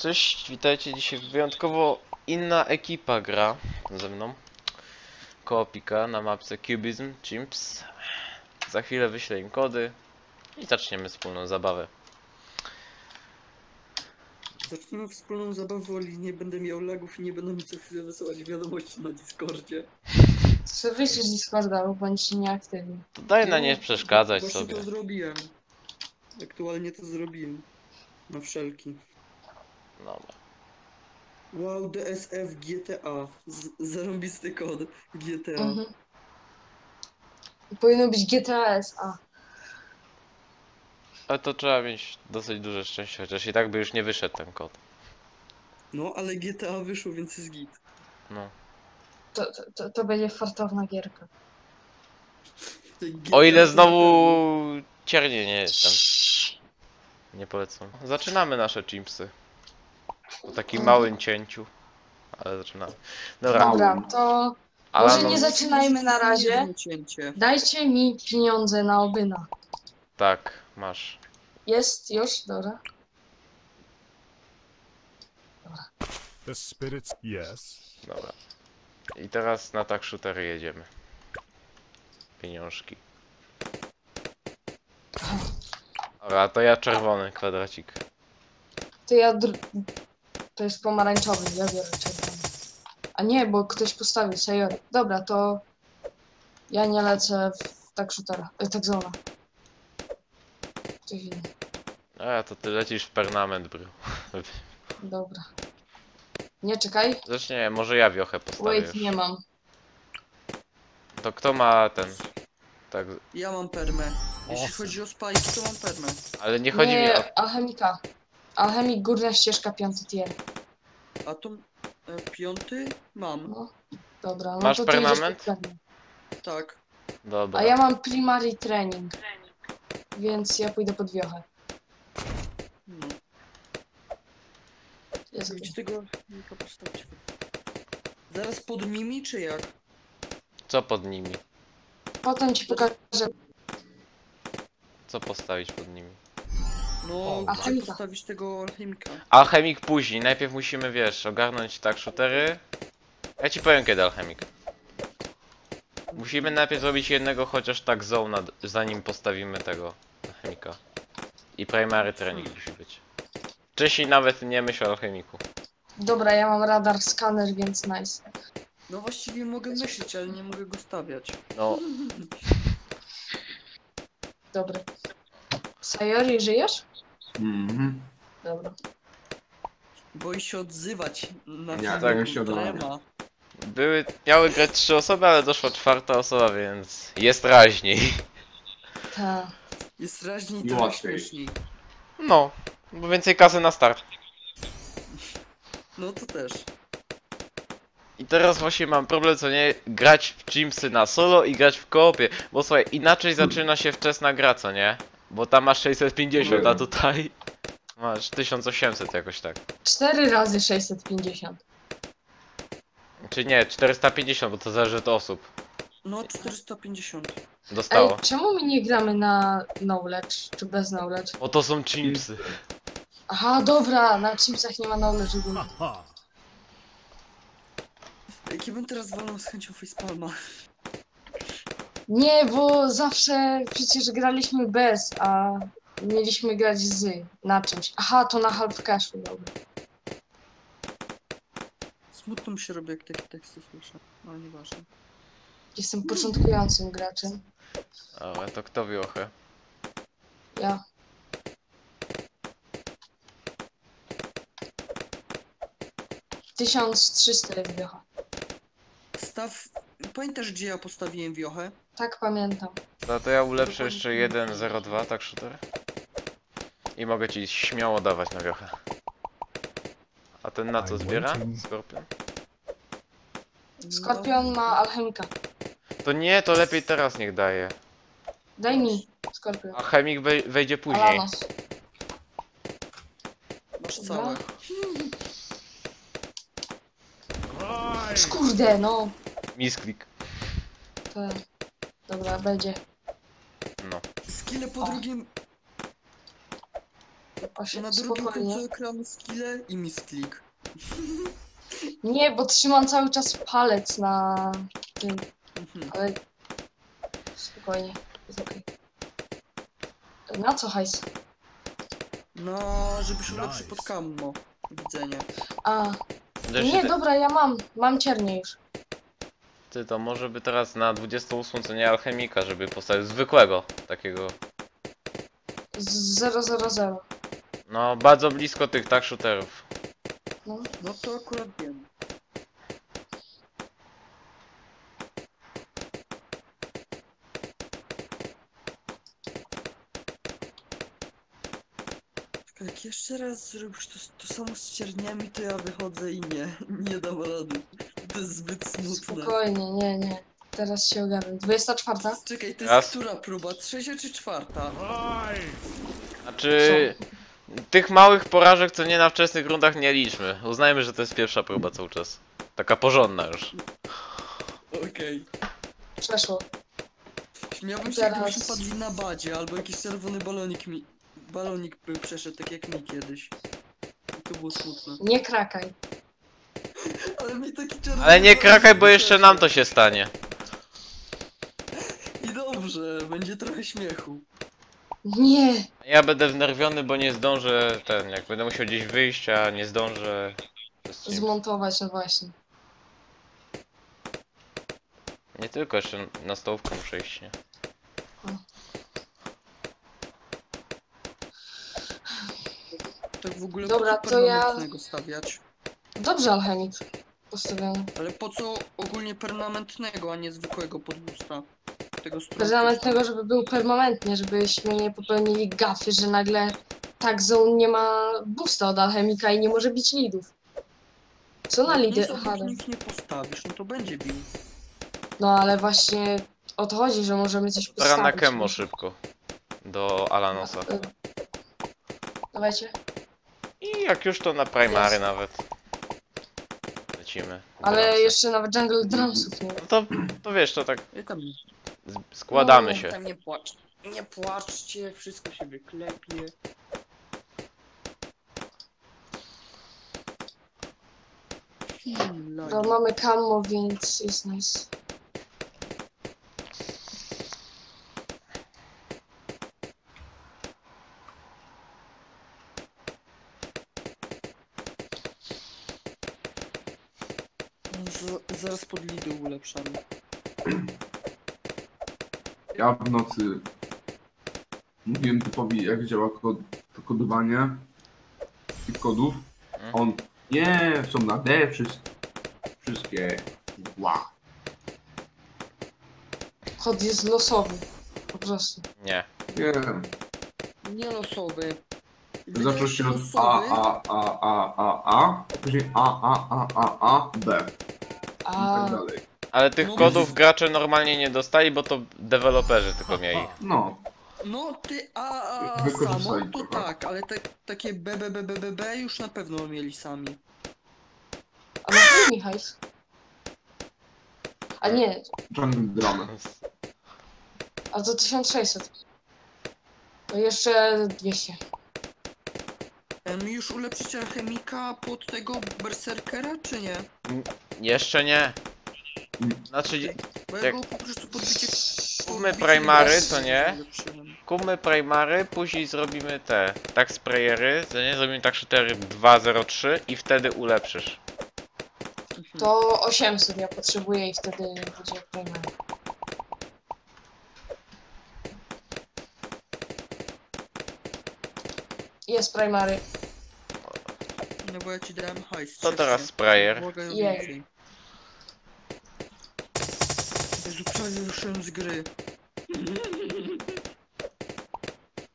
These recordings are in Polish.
Cześć, witajcie. Dzisiaj wyjątkowo inna ekipa gra ze mną. Koopika na mapce Cubism Chimps. Za chwilę wyślę im kody i zaczniemy wspólną zabawę. Zaczniemy wspólną zabawę, ale nie będę miał lagów i nie będę mi co chwilę wysyłać wiadomości na Discordzie. Co wyjdziesz z Discorda, bo bądź nieaktywny. To daj na No, nie przeszkadzać Właśnie sobie. to zrobiłem. Aktualnie to zrobiłem. Na wszelki. Dobra. Wow, DSF GTA. Z zarąbisty kod GTA. Mhm. Powinno być GTS, a. Ale to trzeba mieć dosyć duże szczęście, chociaż i tak by już nie wyszedł ten kod. No, ale GTA wyszło, więc jest git. No. To, to, to, to będzie fartowna gierka. GTA O ile znowu ciernie nie jestem. Nie polecam. Zaczynamy nasze chimpsy. Po takim małym cięciu. Ale zaczynamy. Dobra, Dobra, to ale może no, nie zaczynajmy na razie. Cięcie. dajcie mi pieniądze na obyna. tak, masz. Jest już? Dobra. The spirits, yes. Dobra. I teraz na tak shootery jedziemy. Pieniążki. Dobra, to ja czerwony kwadracik. To ja. Dr... To jest pomarańczowy, ja biorę czerwony. A nie, bo ktoś postawił Sajory. Dobra, to. Ja nie lecę w tak shootera. E, tak zona. Ktoś inny. A, to ty lecisz w permanent, bro. Dobra. Nie czekaj. Zresztą nie, może ja wiochę postawię Wait, już. nie mam. To kto ma ten... Tak, Ja mam permę. Jeśli Awesome. chodzi o spajki, to mam permę. ale nie chodzi mi o... Alchemika. Alchemik, górna ścieżka, piąty tier. A to e, piąty mam. No, dobra. No Masz to ty idziesz permanent? Tak. Dobra. A ja mam primary training. Więc ja pójdę pod wiochę. No. Jest Gdzie tego nie postawić? Zaraz pod nimi, czy jak? Co pod nimi? Potem ci pokażę. Co postawić pod nimi? No, A gdzie chemika. postawić tego alchemika? Alchemik później. Najpierw musimy, wiesz, ogarnąć tak shootery. Ja ci powiem kiedy alchemik. Musimy najpierw zrobić jednego chociaż tak zona, zanim postawimy tego alchemika. I primary training musi być. Wcześniej nawet nie myśl o alchemiku. Dobra, ja mam radar scanner, więc nice. No właściwie mogę myśleć, ale nie mogę go stawiać. No, Dobra. Sayori, żyjesz? Mhm. Dobra. Boi się odzywać na Nie, tak się. Trema. były, miały grać trzy osoby, ale doszła czwarta osoba, więc jest raźniej. Ta. Jest raźniej I łatwiej. śmieszniej. No, bo więcej kasy na start. No to też. I teraz właśnie mam problem, co nie, grać w Chimsy na solo i grać w koopie. Bo słuchaj, inaczej zaczyna się wczesna gra, co nie? Bo tam masz 650, a tutaj masz 1800 jakoś tak. Cztery razy 650. Czy nie, 450, bo to zależy od osób. No 450. Ej, Dostało. czemu my nie gramy na knowledge, czy bez knowledge? Bo to są Chimsy. Aha, dobra, na chipsach nie ma knowledge ogólnie. Haha. Jak ja bym teraz walnął z chęcią facepalma. Nie, bo zawsze przecież graliśmy bez, a mieliśmy grać z na czymś. Aha, to na half cashu, dobra. Smutno mi się robi, jak takie teksty słyszę. Ale nieważne. Jestem początkującym graczem. Ale to kto wiochę? Ja. Tysiąc trzysta jest wiocha. Staw... Pamiętasz, gdzie ja postawiłem wiochę? Tak pamiętam. No to ja ulepszę jeszcze 1.02, tak shooter? I mogę ci śmiało dawać na wiochę. A ten na co zbiera? Skorpion? Skorpion ma alchemika. To nie, to lepiej teraz niech daje. Daj mi, Skorpion. A chemik wej- wejdzie później. Alanos. Masz całe. Skurde, no. Misklik. To... Dobra, będzie. No. Skille po O. drugim... Osiem, Na drugim spokojnie. końcu ekranu skille i misklik. Nie, bo trzymam cały czas palec na tym, Mhm. ale spokojnie, jest okej. Na co hajs? No, żebyś ulepszył Nice. pod kammo. Widzenie. A, nie, ty, dobra, ja mam, mam ciernie już. Ty to może by teraz na 28 co nie alchemika, żeby postawić zwykłego takiego. Z 000. No bardzo blisko tych tak shooterów. No. No to akurat wiem. Tylko Jak jeszcze raz zrobisz to, to samo z cierniami, to ja wychodzę i nie, nie dam rady. To jest zbyt smutne. Spokojnie, nie, nie. Teraz się ogarnę. 24? Czekaj, to Raz. jest która próba? Trzecia czy czwarta? Znaczy... Tych małych porażek co nie na wczesnych rundach nie liczmy. Uznajmy, że to jest pierwsza próba cały czas. Taka porządna już. Okej. Przeszło. Śmiałbym się, Teraz- jakbyśmy padli na badzie, albo jakiś czerwony balonik mi... Balonik by przeszedł, tak jak mi kiedyś. I to było smutne. Nie krakaj. Ale mi taki czerwony Ale nie krakaj, bo jeszcze nam to się stanie. I dobrze, będzie trochę śmiechu. Nie! Ja będę wnerwiony, bo nie zdążę ten, jak będę musiał gdzieś wyjść, a nie zdążę. Zmontować, no właśnie. Nie tylko, jeszcze na stołówkę muszę iść, nie? Tak w ogóle Dobra, to ja- permanentnego stawiać? Dobrze, alchemik. Postawiony. Ale po co ogólnie permanentnego, a nie zwykłego podbusta? Tego. Permanentnego, żeby był permanentnie, żebyśmy nie popełnili gafy, że nagle tak zone nie ma boosta od alchemika i nie może bić lidów. Co na lidy? Nic Aha, obok no. nich nie postawisz, no to będzie bił. no ale właśnie o to chodzi, że możemy coś Teraz na postawić. Kemo szybko. Do Alanosa. Dawajcie. I jak już to na Primary Jest. nawet. Lecimy. Ale Dramsy. jeszcze nawet jungle drumsów nie ma. No to, to wiesz, to tak Ja tam, z- składamy No, się. tam nie płacz. Nie płaczcie, wszystko się wyklepie. Hmm, Dobra, mamy camo, więc jest nice. Z, zaraz pod lidu ulepszamy. Ja w nocy mówiłem typowi, jak działa kod, to kodowanie tych kodów. Mhm. On, nie, są na D wszystkie. Wszystkie. Ła. Kod jest losowy. Po prostu. Nie. Nie. Nie losowy. Zaczął się od Losowy. A, A, A, A, A, A, później A, A, A, A, A, B i A tak dalej. Ale tych No, kodów gracze normalnie nie dostali, bo to deweloperzy tylko mieli. No, No ty A, A, Wykorzystali samo to trochę. tak, ale te, takie B, B, B, B, B, B już na pewno mieli sami. A na mi hajs? A nie, jungle a to 1600. To jeszcze 200. Em, już ulepszyć alchemika pod tego berserkera, czy nie? Jeszcze nie. Znaczy, Jak- go po prostu podbicie... Kupmy primary, to nie? kupmy primary, później zrobimy te tak sprayery, to nie zrobimy tak shootery 2.03 i wtedy ulepszysz. Mhm. To 800 ja potrzebuję i wtedy będzie primary. Jest primary. No bo ja ci dałem hajs. To teraz sprayer. Jej. Jezu, prawie wyszedłem z gry.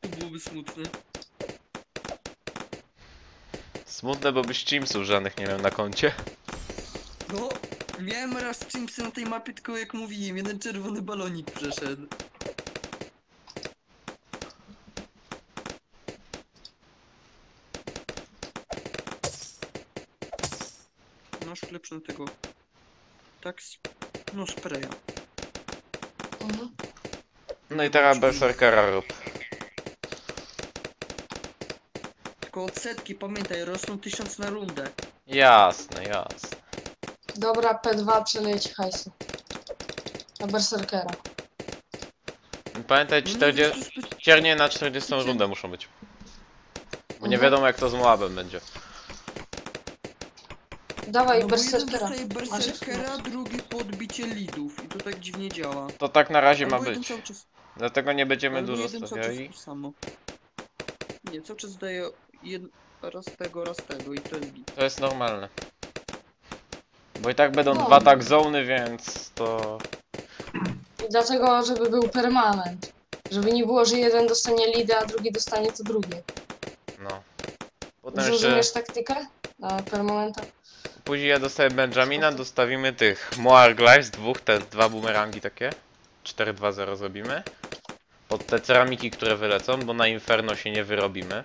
To byłoby smutne. Smutne, bo byś Chimsów żadnych nie miał na koncie. No, miałem raz Chimsy na tej mapie, tylko jak mówiłem, jeden czerwony balonik przeszedł. Masz lepszą tego. Tak, s- no spraya. No i teraz berserkera rób. Tylko od setki, pamiętaj, rosną tysiąc na rundę. Jasne, jasne. Dobra, P2 przelejcie hajsy. Na berserkera. Pamiętaj, No nie, 40... to jest zbyt- Ciernie na 40 rundę muszą być. Bo nie Mhm. wiadomo jak to z Moabem będzie. Dawaj, No bo jeden berserkera. dostaje berserkera, drugi podbicie lidów. I to tak dziwnie działa. To tak na razie ma Albo jeden być. cały czas, Dlatego nie będziemy albo dużo jeden cały czas stawiali. samo. Nie, cały czas daje jed... raz tego, raz tego i to jest git. To jest normalne. Bo i tak będą No. dwa tak zony, więc to... I dlatego, żeby był permanent. Żeby nie było, że jeden dostanie lidę, a drugi dostanie to drugie. no. Potem jeszcze... Taktykę? Na permanenta? Później ja dostaję Benjamina, dostawimy tych Moar Glides, dwóch, te dwa bumerangi takie. 4-2-0 zrobimy. Pod te ceramiki, które wylecą, bo na Inferno się nie wyrobimy.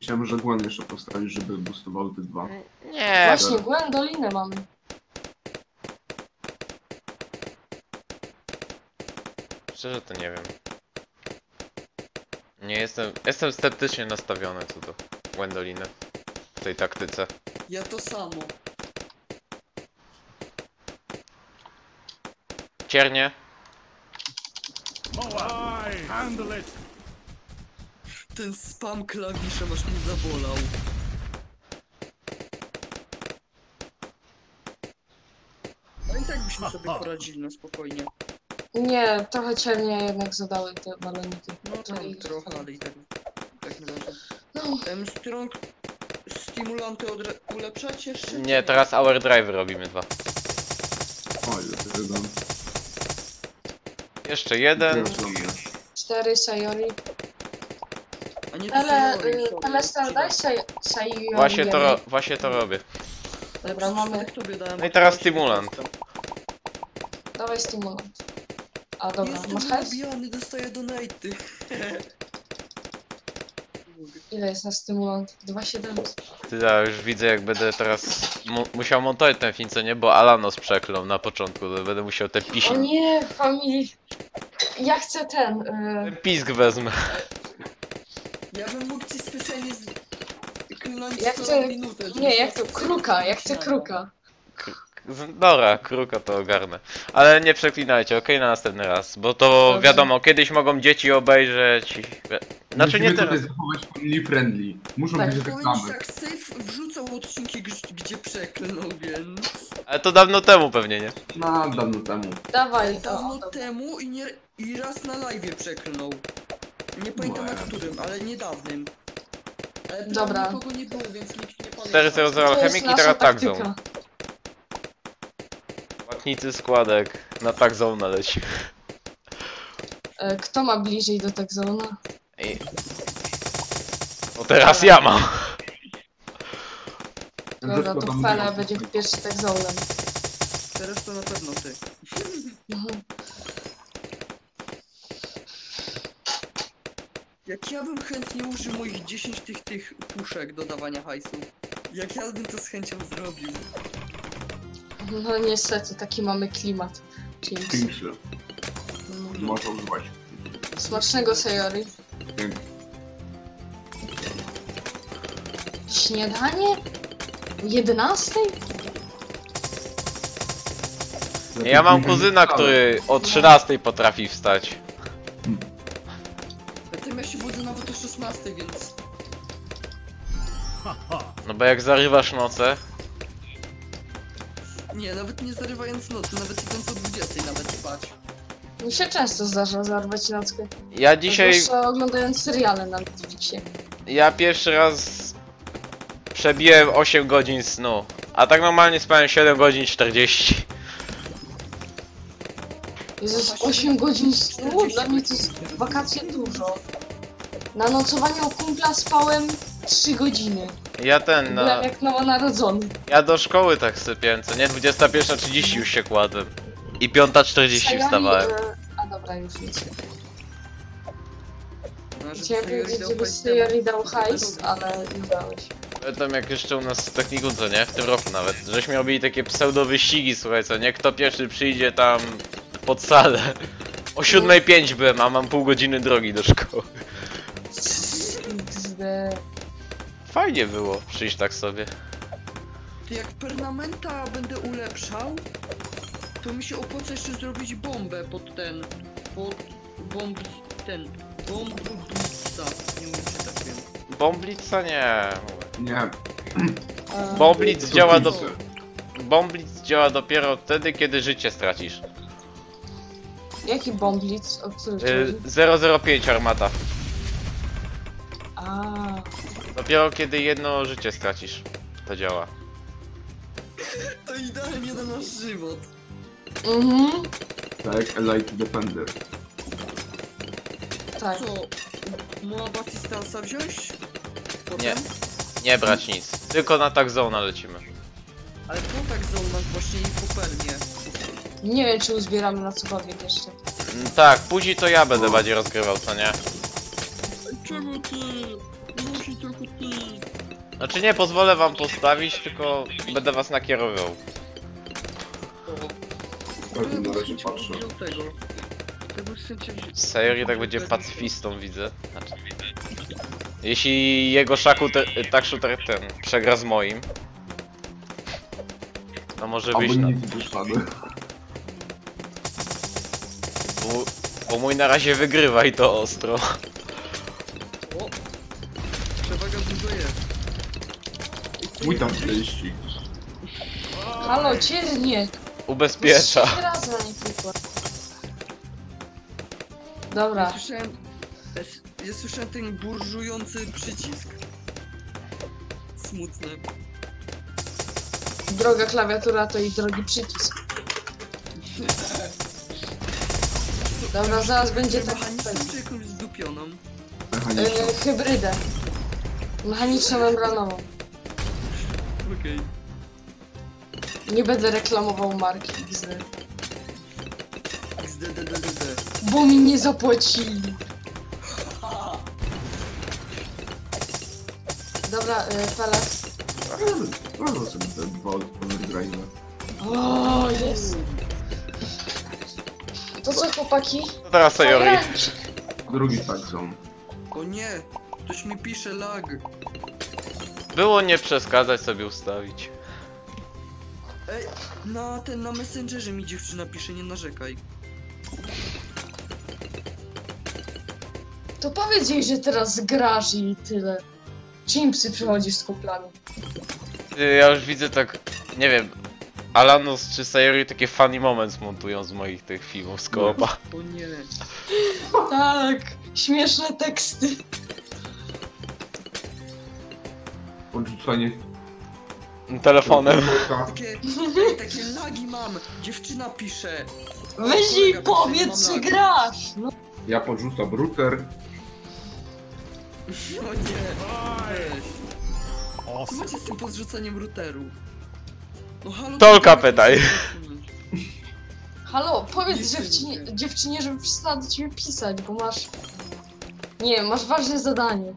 Myślałem, że Gwen jeszcze postawić, żeby boostował te dwa. Nie, Właśnie, Gwendolinę mamy. szczerze to nie wiem. Nie jestem, jestem sceptycznie nastawiony co do Gwendoliny w tej taktyce. Ja to samo. Ciernie, handle it. Ten spam klawiszem aż mnie zabolał. No i tak byśmy sobie poradzili na spokojnie. Nie, trochę ciemnie jednak zadały te baloniki. No To tam trochę, ale i tak, tak nie. No, Em, strong stymulanty odre- ulepszać jeszcze? nie, teraz Hour Drive robimy dwa. Oj, jeden. Jeszcze jeden. Cztery Sayori. A nie Ale, y, sorry, ci daj. Say- Sayori. Właśnie to, ro- właśnie to robię. Ale Dobra, mamy. przypadek tobie dałem, No i teraz ty stymulant. Dawaj stymulant. A dobra, Jestem masz hajs? nabijany, dostaję donaty. Ile jest na stymulant? 2700. Ty, ja już widzę jak będę teraz mu musiał montować ten film, co nie? Bo Alanos przeklął na początku, to będę musiał te O pisi... nie, familii. Ja chcę ten. Ten Y, pisk wezmę. Ja bym mógł ci specjalnie z... klnąć co ty- minutę. nie, to specjalnie kruka, jak chcę kruka. Z- Dobra, kruka to ogarnę. Ale nie przeklinajcie, okej, na następny raz. Bo to Dobrze. wiadomo, kiedyś mogą dzieci obejrzeć. i- Znaczy nie Musimy teraz. tutaj zachować family friendly. Muszą Tak. być Powiem ci reklamy. tak, Safe wrzucał odcinki, gdzie- gdzie przeklnął, więc... Ale to dawno temu pewnie, nie? Na dawno temu. Dawaj, o, Dawno temu i, nie, i raz na live przeklnął. Nie pamiętam na którym, ale niedawnym. Ale Dobra. nikogo nie było, więc nikt nie pamięta. 400 To jest alchemik i nasza teraz tak taktyka. Płatnicy składek na tak zone leci. E, Kto ma bliżej do tak zona? I... No teraz ja mam. Dobra, to Fele będzie pierwszy tak zonem. Teraz to na pewno ty. Mhm. Jak ja bym chętnie użył moich 10 tych, tych puszek do dawania hajsu. Jak ja bym to z chęcią zrobił. No niestety, taki mamy klimat. Mm. Można używać. Smacznego Sayori. Dzięki. Śniadanie? O 11? Ja mam kuzyna, który o 13 potrafi wstać. A tym ja się budzę nawet o 16, więc... No bo jak zarywasz noce, Nie, nawet nie zarywając nocy, nawet idąc o 20 nawet spać. Mi się często zdarza zarwać nockę. ja dzisiaj, Zwłaszcza oglądając seriale na Netflixie. ja pierwszy raz przebiłem 8 godzin snu. A tak normalnie spałem 7 godzin 40. Jezus, 8 godzin snu? Dla mnie to jest wakacje dużo. Na nocowanie u kumpla spałem 3 godziny. Ja ten, Byłem na, jak nowonarodzony. ja do szkoły tak sypiałem, co nie? 21.30 już się kładłem. I 5.40 Sayori, wstawałem. A dobra, już. No, Chciałem Sayori powiedzieć, dał hajs ale nie dałeś. Pamiętam jak jeszcze u nas w techniku, co nie? W tym roku nawet. Żeśmy robili takie pseudo wyścigi, słuchaj, co nie? Kto pierwszy przyjdzie tam pod salę. O 7.05 byłem, a mam pół godziny drogi do szkoły. XD. Fajnie było przyjść tak sobie. To jak permanenta będę ulepszał, to mi się opłaca jeszcze zrobić bombę pod ten. Pod bomb. ten. Bomb blitza. Nie wiem czy tak wiem. Bomblica nie. Nie. Bomblitz to działa do... Bomblitz działa dopiero wtedy, kiedy życie stracisz. Jaki bomblic? O który Y, chodzi? 005 armata. Dopiero kiedy jedno życie stracisz. To działa. To idealnie na nasz żywot. mhm, Tak, Elite Defender. tak. Co? Moaba Assistance wziąć? Potem? Nie. Nie brać nic. Tylko na tak zona lecimy. Ale kontakt zone właśnie i popelnie. Nie wiem, czy uzbieramy na cokolwiek jeszcze. Mm, Tak, później to ja będę bardziej rozgrywał, co nie? Czemu ty? Znaczy nie pozwolę wam postawić, tylko będę was nakierował. Tak, na razie patrzę. Tego. Sayori tak będzie pacyfistą, widzę. Znaczy, jeśli jego szaku te, tak shooter ten przegra z moim, to może Albo wyjść na... Bo, bo mój na razie wygrywa i to ostro. O! Mój tam widzisz? 40. Halo, ciernie! Ubezpiecza. Trzy razy na. Ja Dobra, słyszałem... ja słyszałem ten burżujący przycisk. Smutne. droga klawiatura to i drogi przycisk. Dobra, zaraz będzie tak. Mechaniczną czy jakąś zdupioną? Yy, hybrydę. Mechaniczno-membranową. Okej. Nie będę reklamował marki XD. XDDDD. Bo mi nie zapłacili. Dobra, yy, Pele. Bardzo sobie te dwa overdrive. O, jest. To co, chłopaki? To teraz Sayori. Drugi tak są. O nie! Ktoś mi pisze lag. Było nie przeszkadzać sobie ustawić. Ej, na ten, na Messengerze mi dziewczyna pisze, nie narzekaj. To powiedz jej, że teraz grasz i tyle. Chimpsy przychodzisz z kumplami. Ty, Ja już widzę tak, nie wiem, Alanos czy Sayori takie funny moments montują z moich tych filmów z koopa. O nie. Tak, śmieszne teksty. Odrzucanie. Telefonem. Takie, ej, takie lagi mam. Dziewczyna pisze. Weź jej powiedz, że grasz. No. Ja podrzucam router. O nie. Weź. Co Awesome. macie z tym podrzucaniem routeru? No halo. Tolka to- pytaj. Halo, Nie powiedz dziewczynie, dziewczynie, żeby przestała do ciebie pisać, bo masz... Nie, masz ważne zadanie.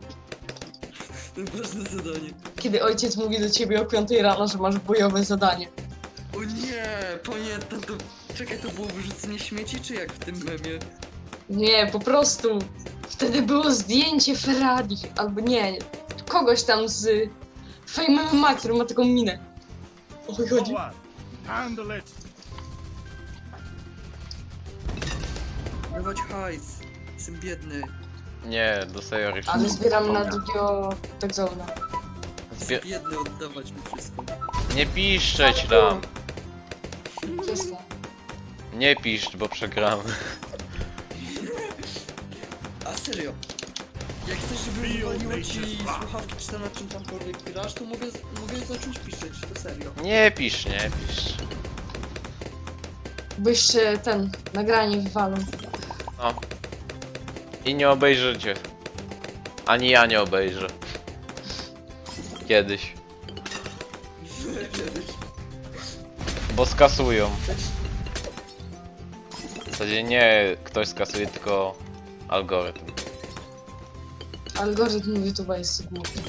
Ważne zadanie. Kiedy ojciec mówi do ciebie o 5 rano, że masz bojowe zadanie. O nie, pamiętam to. Czekaj, to było wyrzucenie śmieci, czy jak w tym memie? Nie, po prostu. Wtedy było zdjęcie Ferrari, albo nie, kogoś tam z Fame MMA, który ma taką minę. O chuj chodzi. Handle it. Dawać hajs. Jestem biedny. Nie, do Sayori. Ale zbieram na drugiego tak zona. Zbie- biedny, oddawać mi wszystko. nie piszczeć tam. Przestań. Nie piszcz, bo przegramy. A serio. Jak chcesz, żeby wywaliło ci słuchawki czy tam na czym tamkolwiek grasz, to mogę, mogę zacząć piszeć, to serio. Nie pisz, nie pisz. Jeszcze ten, nagranie wywalą. No. I nie obejrzycie. Ani ja nie obejrzę. Kiedyś. Bo skasują. W zasadzie nie ktoś skasuje, tylko algorytm. Algorytm YouTube'a jest głupi.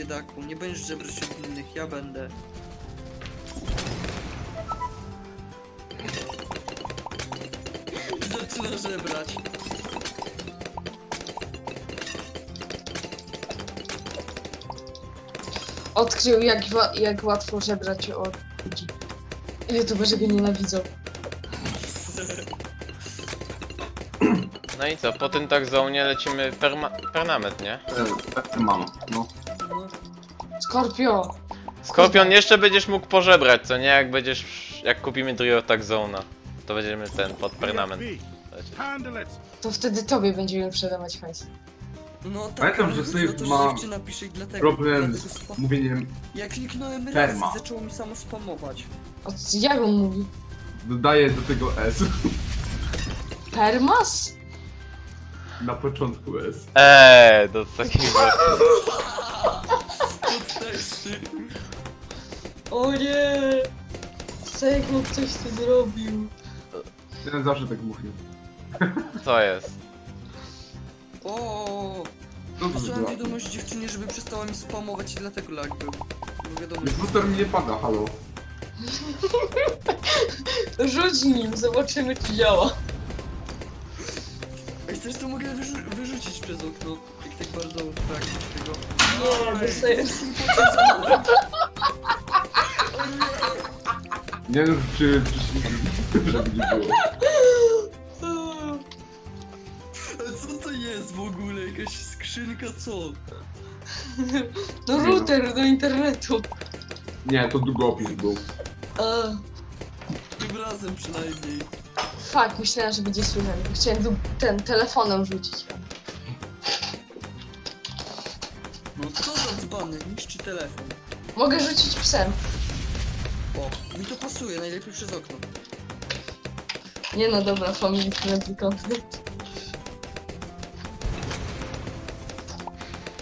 Biedaku, nie będziesz żebrać od innych, ja będę. Zaczyna żebrać. Odkrył jak, wa- jak łatwo żebrać od ludzi. YouTuberzy go nienawidzą. No i co, po tym tak zonie lecimy perma pernamet, nie? E, e, mam, no. No, Skorpio! Skorpion, jeszcze będziesz mógł pożebrać, co nie? Jak będziesz, jak kupimy trio tak zona, to będziemy ten pod pernamen PFB. lecieć. Handle it. To wtedy tobie będziemy sprzedawać hajs. no tak, Pamiętam, ale że chodzi to, ma że dziewczyna pisze i dlatego, Problem dlatego spa- z mówieniem, Ja kliknąłem raz Perma. i zaczęło mi samo spamować. O, co- jak on mówi? dodaję do tego S. Permas? Na początku S. Eee, do takiego... O nie! Sejko coś ty zrobił. Ja zawsze tak mówię. Co jest? O, Wysłałem wiadomość dziewczynie, żeby przestała mi spamować i dlatego lag był. Wiadomo, Komputer mi nie pada, halo. Rzuć nim, zobaczymy czy działa. Chcesz to mogę wyrzu- wyrzucić przez okno. Jak tak bardzo pragniesz tego. Nie, dostaję. Nie wiem, czy, czy żeby nie było. Co to jest w ogóle? Jakaś skrzynka co? No router do internetu. Nie, to długopis był. A, Tym razem przynajmniej. Fuck, myślałem, że będzie słychać. Chciałem du- ten telefonem rzucić. No co za dzbany, niszczy telefon. Mogę rzucić psem. O, mi to pasuje, najlepiej przez okno. Nie no dobra, family friendly content.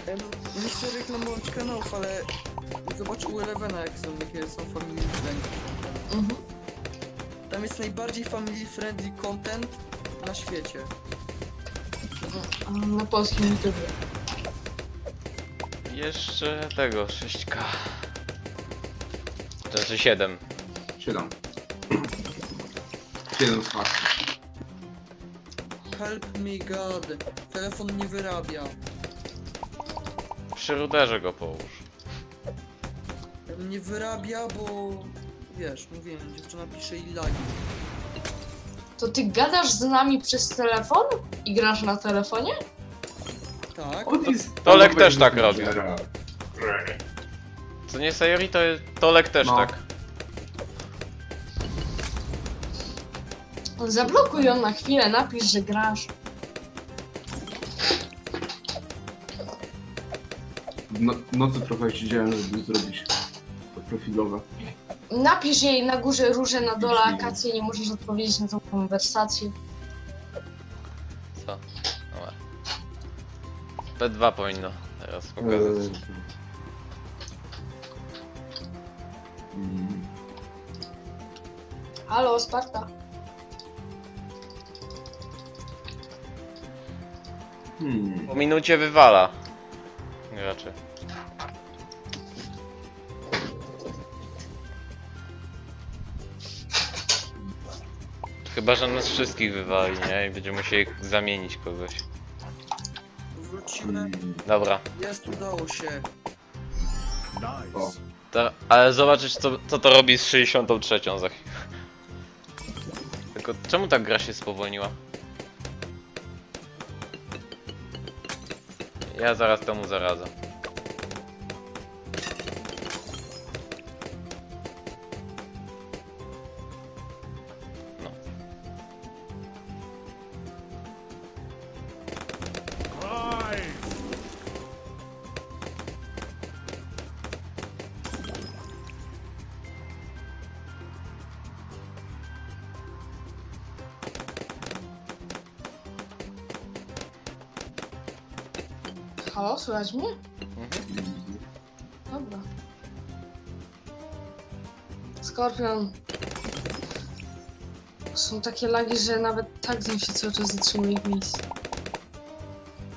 Ja no, nie chcę reklamować kanałów, ale zobacz u Elevena jak są, jakie są family friendly. Mhm. Tam jest najbardziej family friendly content na świecie. A, Na polskim YouTubie. Jeszcze tego, 6k. Znaczy 7. 7. 7 z faktu. Help me god. Telefon nie wyrabia. Przy ruderze go połóż. Nie wyrabia, bo... Wiesz, mówiłem, dziewczyna pisze i lagi. To ty gadasz z nami przez telefon? I grasz na telefonie? Tak? On jest Tolek też tak menedżera. Co nie Sayori, to Tolek też No. tak. Zablokuj ją na chwilę, napisz, że grasz. No, nocy trochę siedziałem, żeby zrobić to profilowe. Napisz jej na górze róże, na dole akacje, nie możesz odpowiedzieć na tą konwersację. Co? Dobra. P2 powinno teraz pokazać. Mm. Halo, Sparta. Hmm. Po minucie wywala. Graczy. Chyba, że nas wszystkich wywali, nie? I będziemy musieli zamienić kogoś. Wrócimy. Dobra. Jest, udało się. O. Nice. To, ale zobaczysz co, co to robi z 63 za chwilę. Tylko czemu ta gra się spowolniła? Ja zaraz temu zaradzę. Halo, słychać mnie? Mhm. Dobra. Skorpion. Są takie lagi, że nawet tak się cały czas zatrzymuje w miejscu.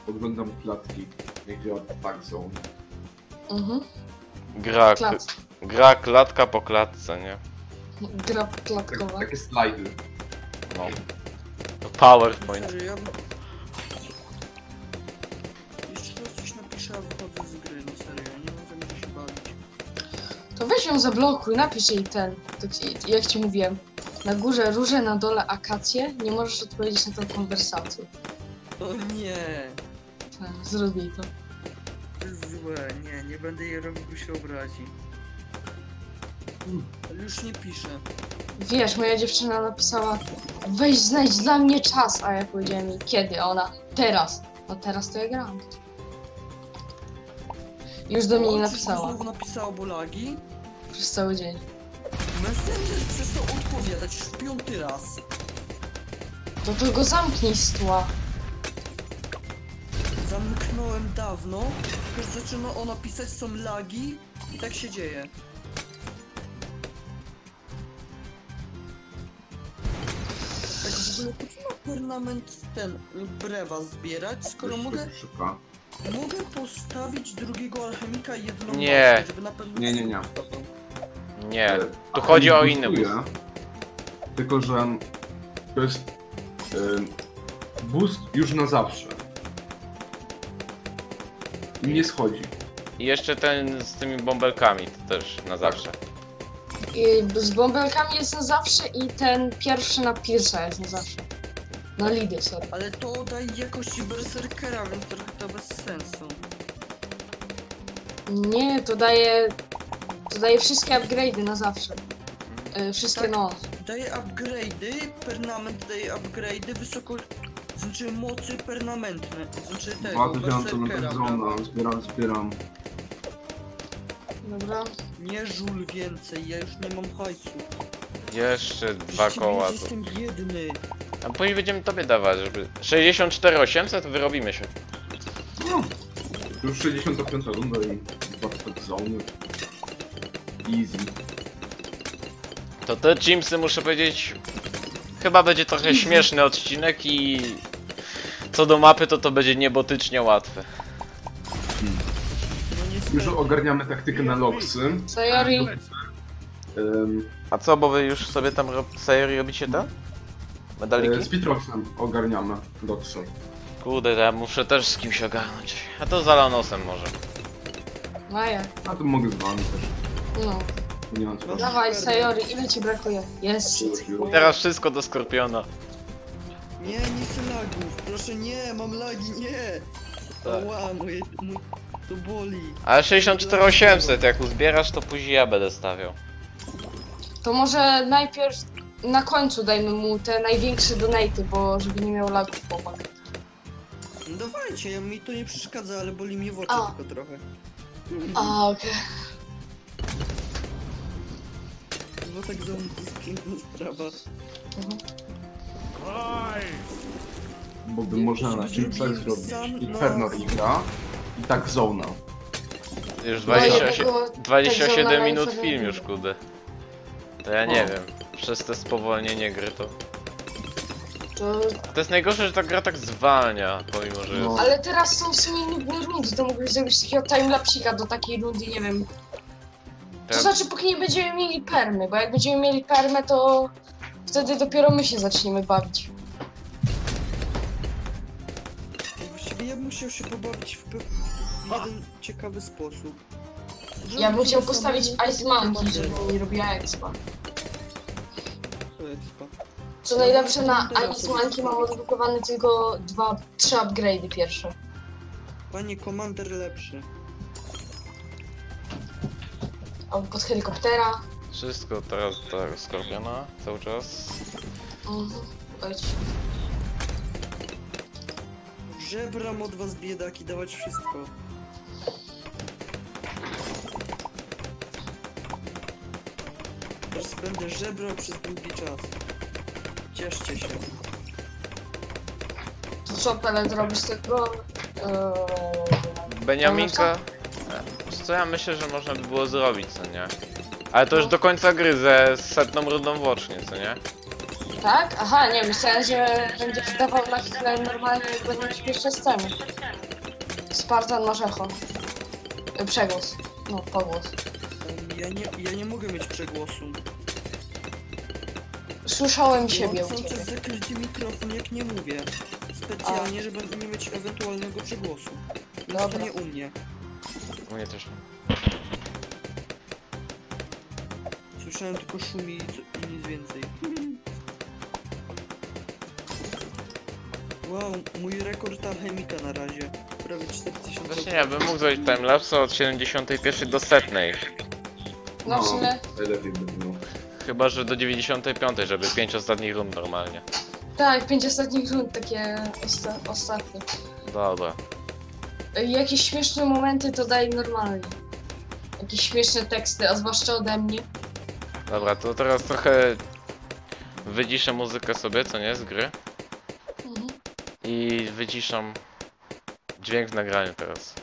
Oglądam klatki. jak działa tak zone. Mhm. Gra, Klat. gra klatka po klatce, nie? Gra Tak, klatkowa. takie slajdy. No. To PowerPoint. Serio, weź ją zablokuj, napisz jej ten. Tak, jak ci mówiłem. Na górze róże, na dole akacje. Nie możesz odpowiedzieć na tą konwersację. O nie, Tak, zrób jej to. to jest złe, nie, nie będę jej robił, bo się obrazi. Ale już nie piszę. Wiesz, moja dziewczyna napisała weź znajdź dla mnie czas, a ja powiedziałem jej kiedy, a ona teraz. No teraz to ja gram. Już do mnie nie napisała Znowu napisała bolagi. Przez cały dzień. Messenger przestał odpowiadać już piąty raz. To to go zamknij z tła. Zamknąłem dawno, już zaczyna ona pisać, są lagi i tak się dzieje. Tak w ogóle po co ma permanent ten brewa zbierać, skoro mogę, mogę postawić drugiego alchemika i jedną Nie. maskę, żeby na pewno Nie, nie, nie. Nie, E, tu a chodzi o inny boost. Tylko, że to jest e, boost już na zawsze. I nie schodzi. I jeszcze ten z tymi bąbelkami, to też na zawsze. I z bąbelkami jest na zawsze i ten pierwszy na pierwsza jest na zawsze. Na lidy, sorry. Ale to daje jakości berserkera, więc trochę to bez sensu. Nie, to daje. To daje wszystkie upgrade'y na zawsze. Y, wszystkie Tak. no. Daje upgrade'y, permanent daje upgrade'y, wysoko... Znaczy mocy permanentne, znaczy tego, 2000 na berserkera, zona, brawa. zbieram, zbieram. Dobra. Nie żul więcej, ja już nie mam hajsu. Jeszcze dwa Przecież koła. To... Jestem biedny. A później będziemy tobie dawać, żeby... 64 800 wyrobimy się. No. Już 65 runda i dwa tak zony. Easy. To te Jimsy muszę powiedzieć... Chyba będzie trochę śmieszny odcinek i... Co do mapy to to będzie niebotycznie łatwe. Niestety. Już ogarniamy taktykę na loksy. Sayori, Um, A co, bo wy już sobie tam rob... serii robicie to? Medaliki? z Pitroxem ogarniamy loksy. Kurde, ja muszę też z kimś ogarnąć. A to za Lanosem może. no jak? A to mogę z wami też. No. Nie mam. Dawaj, Sayori, ile ci brakuje? Jest. Już, już. Teraz wszystko do Skorpiona. Nie, nie chcę lagów, proszę nie, mam lagi, nie! Tak. Ła, moje, mój, to boli. Ale 64 800, jak uzbierasz to później ja będę stawiał. To może najpierw na końcu dajmy mu te największe donaty, bo żeby nie miał lagów chłopak. No dawajcie, ja, mi to nie przeszkadza, ale boli mnie w oczy A. tylko trochę. A, okej. Bo tak za to jest piękna sprawa. Mhm. Bo by można na Chipsach sam, zrobić no. Inferno Riga i tak zona. Już No, 28, jednego tak 27 zona minut film już, kurde. To ja nie O. wiem. Przez te spowolnienie gry to... To... To jest najgorsze, że ta gra tak zwalnia, pomimo że No. jest... Ale teraz są w sumie nudne rundy, to mógłbyś zrobić takiego timelapsika do takiej rundy, nie wiem. To znaczy, póki nie będziemy mieli permy, bo jak będziemy mieli permę, to wtedy dopiero my się zaczniemy bawić. Właściwie ja bym musiał się pobawić w, pe- w jeden ciekawy sposób. Ja bym chciał postawić Ice Monkey, żeby nie robiła expa. Co najlepsze na Ice Monkey mam odblokowane tylko dwa, trzy upgrade'y pierwsze. Panie komander lepszy. Albo pod helikoptera. Wszystko teraz do Skorpiona, cały czas. Mhm. Chodź. Żebram od was biedaki, dawać wszystko. Teraz będę żebrał przez długi czas. Cieszcie się. To co, Pele, zrobisz tego? Eee... Beniaminka... E, Co ja myślę, że można by było zrobić, co nie? Ale to już do końca gry ze setną rundą włącznie, co nie? Tak? Aha, nie, myślałem, że będziesz dawał na chwilę normalnie, jak jakieś pierwsze sceny. Spartan masz echo. Y, Przegłos. No, pogłos. Ja nie, ja nie mogę mieć przegłosu. Słyszałem siebie u mam ciebie. zakryty mikrofon, jak nie mówię. Specjalnie, żeby nie mieć ewentualnego przegłosu. To Dobra. nie u mnie. U mnie też. Słyszałem tylko szum i, i nic więcej. Wow, mój rekord alchemika na razie. Prawie 4000. Właśnie ja bym mógł zrobić timelapse od 71 do setnej. No w sumie, Najlepiej by było. Chyba, że do 95, żeby 5 ostatnich rund normalnie. tak, pięć ostatnich rund takie osta ostatnie. Dobra jakieś śmieszne momenty to daj normalnie. Jakieś śmieszne teksty, a zwłaszcza ode mnie. Dobra, to teraz trochę wyciszę muzykę sobie, co nie, z gry. Mhm. I wyciszam dźwięk w nagraniu teraz.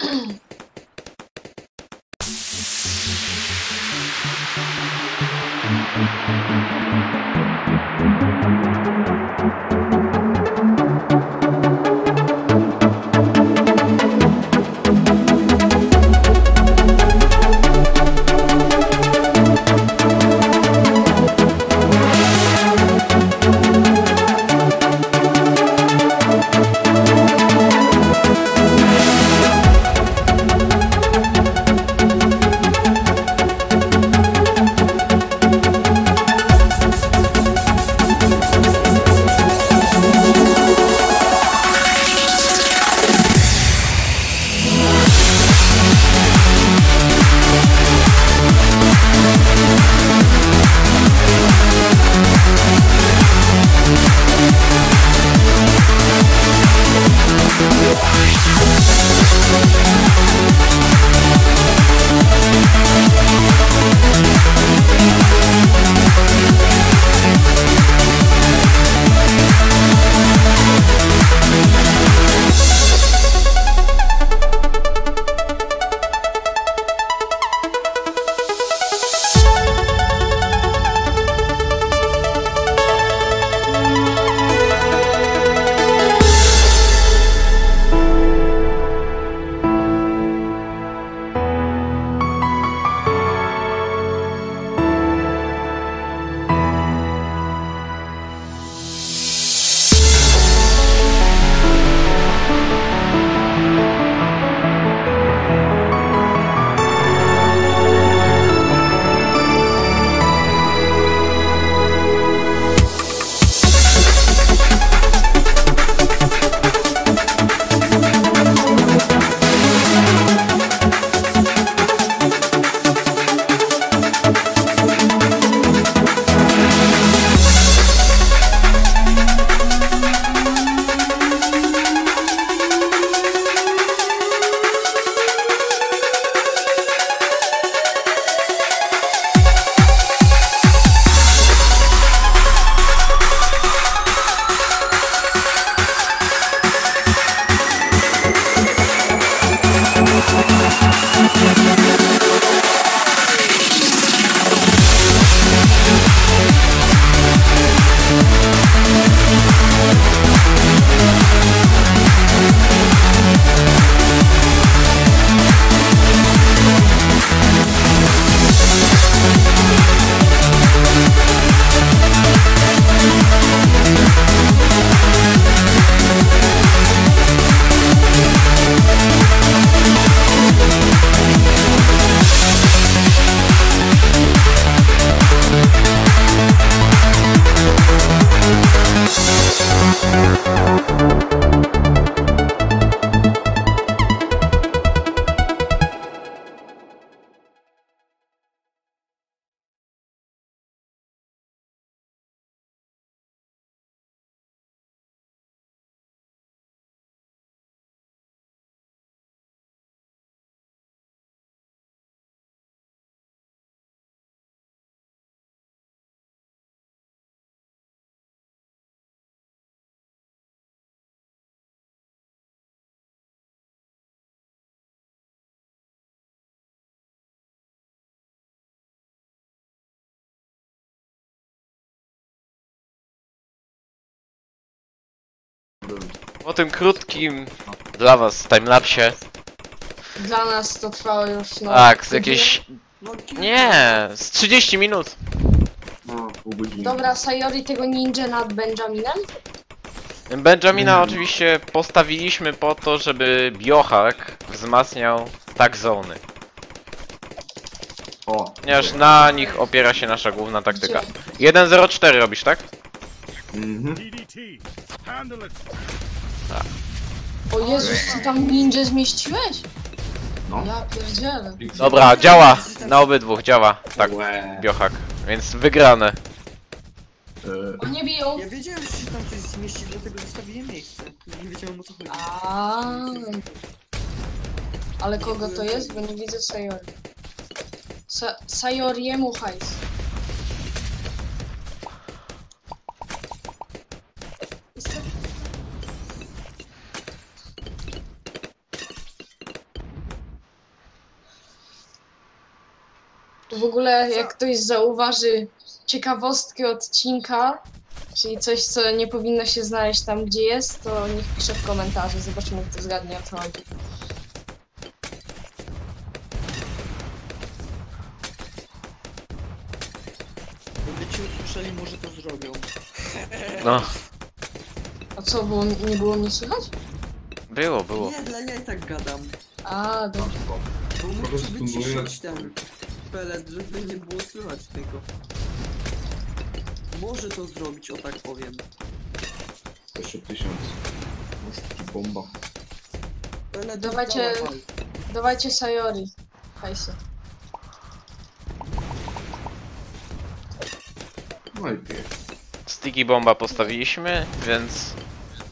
Po tym krótkim dla was timelapsie. Dla nas to trwało już no... Tak, z jakieś. Nie, z 30 minut. No, pół godziny. Dobra, Sayori tego ninja nad Benjaminem? Benjamina Mm. oczywiście postawiliśmy po to, żeby biohack wzmacniał tak zony. O, Ponieważ na nich opiera się nasza główna taktyka. Gdzie? 1.04 robisz, tak? mhm. DDT. Handle it. O Jezus, ty tam ninja zmieściłeś? No. Ja pierdzielę. Dobra, działa! Na obydwu działa. Tak, Łe. biohack. Więc wygrane. E, O, nie biją! Ja wiedziałem, że się tam coś zmieści, dlatego zostawiłem miejsce. Nie wiedziałem o co chodzi. A. Ale kogo to jest? Bo nie widzę Sayori. Sa Sayoriemu hajs. W ogóle, jak ktoś zauważy ciekawostkę odcinka, czyli coś, co nie powinno się znaleźć tam, gdzie jest, to niech pisze w komentarzu. Zobaczymy, kto zgadnie o co chodzi. Jakby ci usłyszeli, może to zrobią. No, A co, było, nie było mnie słychać? było, było. Nie, dla ja i tak gadam. A, dobrze. Bo prostu wyciszyć ten pelet, żeby nie było słychać tego. Może to zrobić, o tak powiem. Jeszcze tysiąc. Jest bomba. Pelet Dawajcie- hajs. Dawajcie Sayori. Hajsy. No i pięknie. Sticky bomba postawiliśmy, więc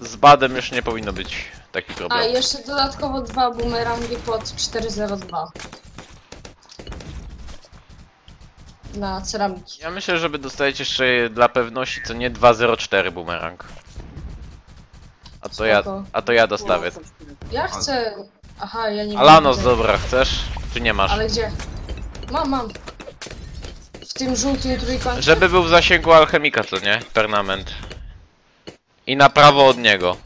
z badem już nie powinno być taki A, jeszcze dodatkowo dwa bumerangi pod 402. Na ceramiki. Ja myślę, żeby dostać jeszcze dla pewności co nie 204 bumerang. A to ja, Spoko. a to ja dostawię. Ja chcę... Aha, ja nie Alanos, dobra, chcesz? Czy nie masz? Ale gdzie? Mam, mam. W tym żółtym trójkącie? Żeby był w zasięgu alchemika, co nie? Permanent. I na prawo od niego.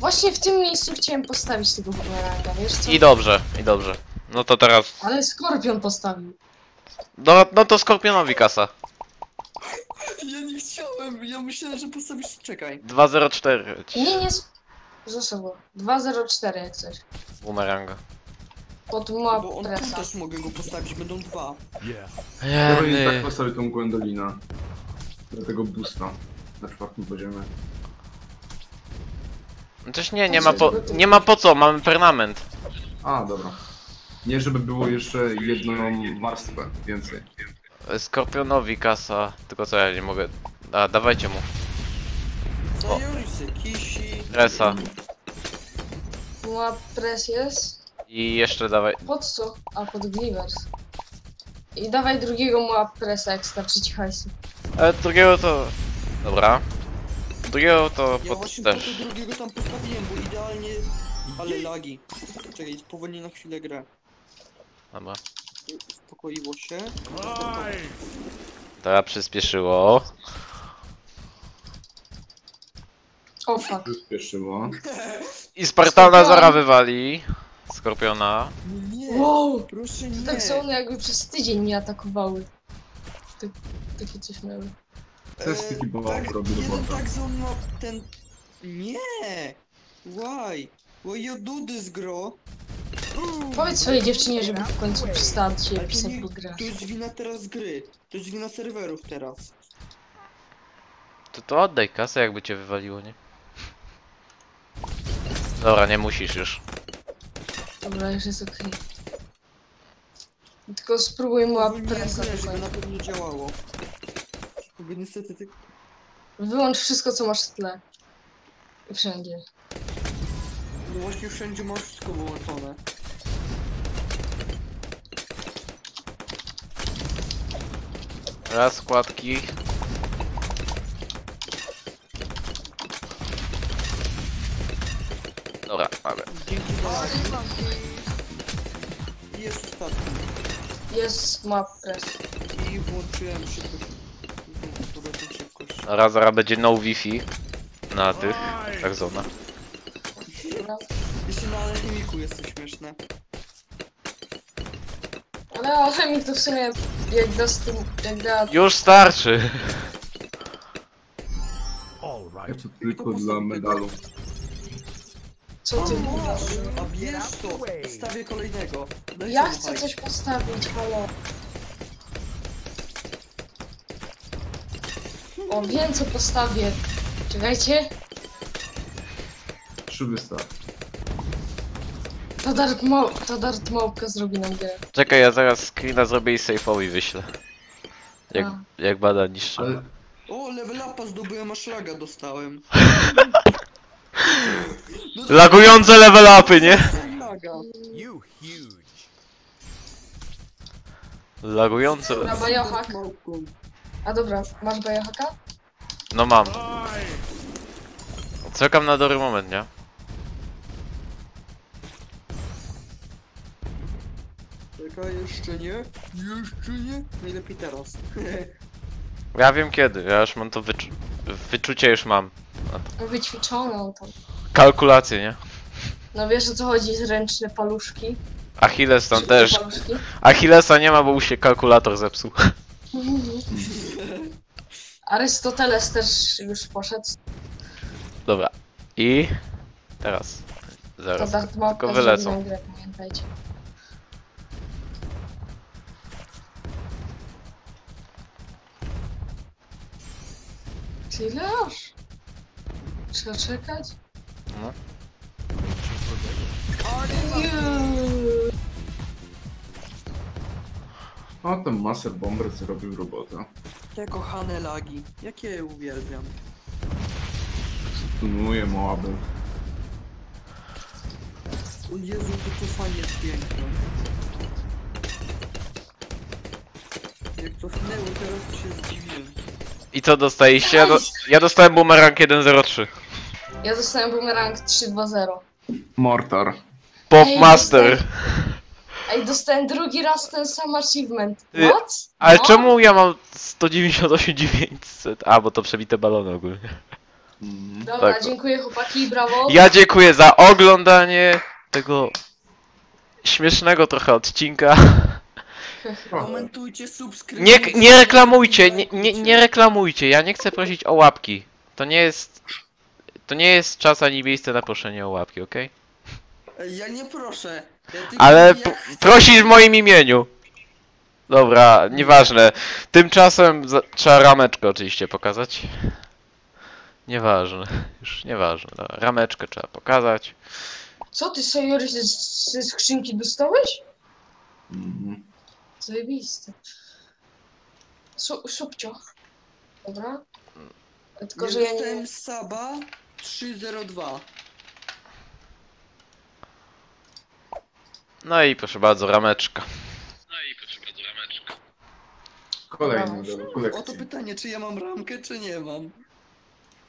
Właśnie w tym miejscu chciałem postawić tego bumeranga, wiesz co? I dobrze, i dobrze. No to teraz. Ale Skorpion postawił. No, no to skorpionowi kasa. Ja nie chciałem, ja myślałem, że postawisz... Czekaj. 204 Nie, nie... s- Za sobą. 204 jak coś. bumeranga. Pod Bo on tu presa. też mogę go postawić, będą dwa. Ja bym i tak Jeny. postawił tą Gwendolina. Do tego boosta. Na czwartym poziomie. Chociaż nie, nie ma po, nie ma po co, mamy permanent. A, dobra. Nie, żeby było jeszcze jedną warstwę więcej. Skorpionowi kasa, tylko co ja nie mogę. A, dawajcie mu. Zajorisy, Kishi... Resa. Ma pres jest. I jeszcze dawaj. Pod co? A, pod Glivers. I dawaj drugiego mua presa, jak starczy ci hajsu. Ale drugiego to. Dobra. Drugiego to Ja pod właśnie po też. to drugiego tam postawiłem, bo idealnie... Ale lagi. Czekaj, spowolnię na chwilę grę. Dobra. Uspokoiło się. Teraz przyspieszyło. O fuck. Przyspieszyło. I Spartana zara wywali. Skorpiona. Nie, Wow! proszę nie. Tak są one jakby przez tydzień mnie atakowały. Tak, takie coś miały. To jest taki bomba, tak, robi jeden tak on ma ten... Nie! Why? Bo jodudy zgro. Powiedz swojej dziewczynie, żeby w końcu przestała ciebie Ale to, pisać nie, pod grę. to jest wina teraz gry. To jest wina serwerów teraz. To to oddaj kasę jakby cię wywaliło, nie? Dobra, nie musisz już. Dobra, już jest okej. Tylko spróbuj Powolniłem presa grę, żeby na pewno działało. Bo niestety ty... Wyłącz wszystko, co masz w tle. I wszędzie. No właśnie wszędzie masz wszystko wyłączone. Raz składki. Dobra, mamy. Dzięki za... Jest ostatni. Jest mua pres. I włączyłem szybkość. Powrotem szybkość. Raz, zaraz będzie no Wi-Fi na tych, tak zona. Dobra. Jeśli na anemiku jest to śmieszne. Ale alchemik to w sumie jak da z tym, jak da... Już starczy! All Ja right. to tylko dla medalu. Co ty mówisz? masz, a bierz to. Stawię kolejnego. Dajcie Ja mu chcę coś postawić, halo. O, wiem co postawię. Czekajcie. Trzy wystaw. Ta Dart, Mo ta Dart Małpka zrobi nam grę. Czekaj, ja zaraz screena zrobię i safe'owi wyślę. Jak, A. jak bada niższe. Ale O, level upa zdobyłem, a szlaga dostałem. No to- Lagujące level upy, nie? Laga. You huge. Lagujące Na level... bajochach. Małpką. A dobra, masz bajochaka? No mam. Czekam na dobry moment, nie? Czekaj, jeszcze nie. Jeszcze nie. Najlepiej teraz. Ja wiem kiedy, ja już mam to wyczu... Wyczucie już mam. Wyćwiczoną tam. Kalkulację, nie? No wiesz o co chodzi, zręczne paluszki. Achilles tam też. Paluszki. Achillesa nie ma, bo mu się kalkulator zepsuł. Arystoteles też już poszedł. Dobra. I... Teraz. To Zaraz. Tylko wylecą. grę, pamiętajcie. Tyle aż? Trzeba czekać? No. Juuu. o, ten Master Bomber zrobił robotę. Te kochane lagi. Jakie je uwielbiam. Tunuje Moaby. O Jezu, to cofanie jest piękne. Jak cofnęło, teraz to się zdziwiłem. I co dostaliście? Ja, do... ja dostałem boomerang 103. Ja dostałem bumerang 3-2-0. Mortar. Popmaster. Ej, dostałem drugi raz ten sam achievement. What? Ale No. czemu ja mam 198 900? A, bo to przebite balony ogólnie. Mhm. Dobra, Tak. dziękuję chłopaki, brawo. Ja dziękuję za oglądanie tego śmiesznego trochę odcinka. Komentujcie, subskrybujcie. Nie, nie reklamujcie, nie, nie, nie reklamujcie, ja nie chcę prosić o łapki. To nie jest... To nie jest czas ani miejsce na proszenie o łapki, okej? Ej, Ja nie proszę. Ja tylko Ale p- prosisz w moim imieniu. Dobra, nieważne. Tymczasem za- trzeba rameczkę oczywiście pokazać. Nieważne, już nieważne. Dobra, rameczkę trzeba pokazać. Co ty sobie ze, ze skrzynki dostałeś? Mhm. Zajebiste. Su subcio. Dobra. Tylko, że ja nie... Saba 302. No i proszę bardzo, rameczka. Kolejny do Oto kolekcji. pytanie, czy ja mam ramkę, czy nie mam.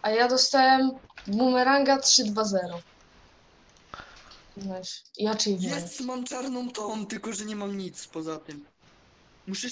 A ja dostałem bumeranga 3-2-0. Nice. I achievement. Jest, mam czarną tą, tylko że nie mam nic poza tym. Muszę